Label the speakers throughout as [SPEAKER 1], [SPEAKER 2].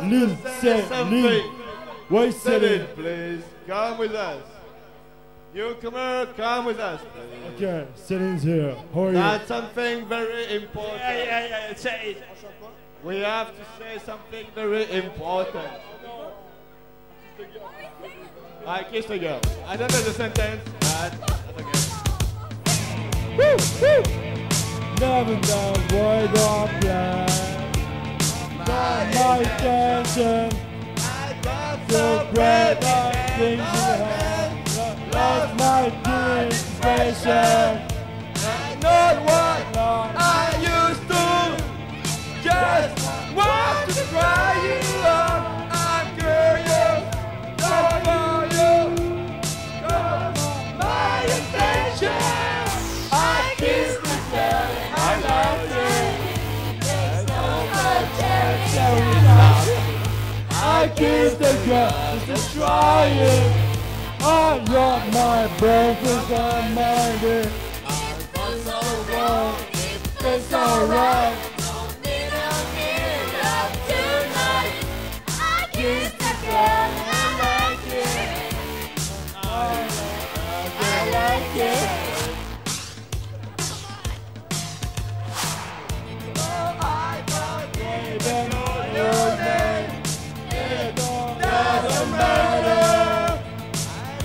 [SPEAKER 1] have
[SPEAKER 2] Lynn,
[SPEAKER 1] to say
[SPEAKER 2] say,
[SPEAKER 1] something.
[SPEAKER 2] Why
[SPEAKER 1] Sit
[SPEAKER 2] Celine?
[SPEAKER 1] please. Come with us. Newcomer, come with us, please.
[SPEAKER 2] Okay, Celine's here. How are you?
[SPEAKER 1] That's something very important.
[SPEAKER 3] Yeah, yeah, yeah. Say it.
[SPEAKER 1] We have to say something very important. I kissed a girl. I don't know the sentence, but that's okay.
[SPEAKER 2] Woo, woo. Never know why don't plan. Not my intention. So great, I think you have. Lost my inspiration.
[SPEAKER 1] I kissed the girl
[SPEAKER 2] just to try it. I got my breakfast on my way. It's alright, it's alright.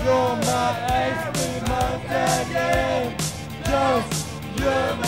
[SPEAKER 2] You're my experiment again. Just human nature.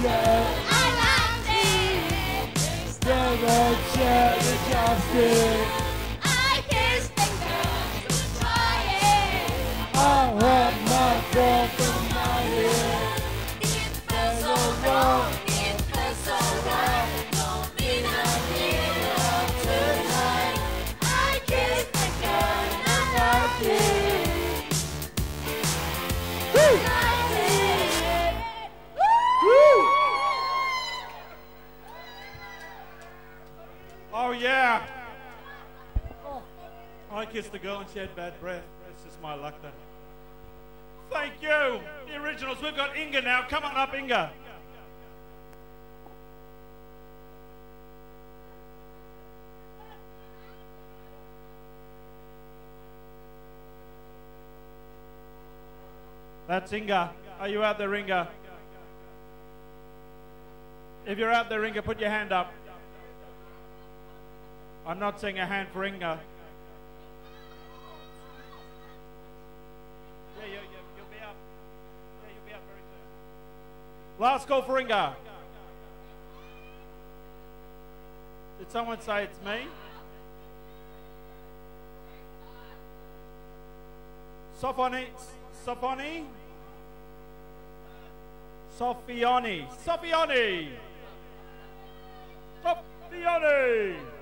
[SPEAKER 2] kiss the girl, then I share the chopstick. I
[SPEAKER 3] kissed the girl and she had bad breath. That's just my luck then. Thank you. The originals. We've got Inga now. Come on up, Inga. That's Inga. Are you out there, Inga? If you're out there, Inga, put your hand up. I'm not seeing a hand for Inga. Yeah, yeah, yeah, you'll be up. Yeah, you'll be up very soon. Last call for Inga. Did someone say it's me? Sophoni, Sophoni, Sophioni, Sophioni, Sophioni.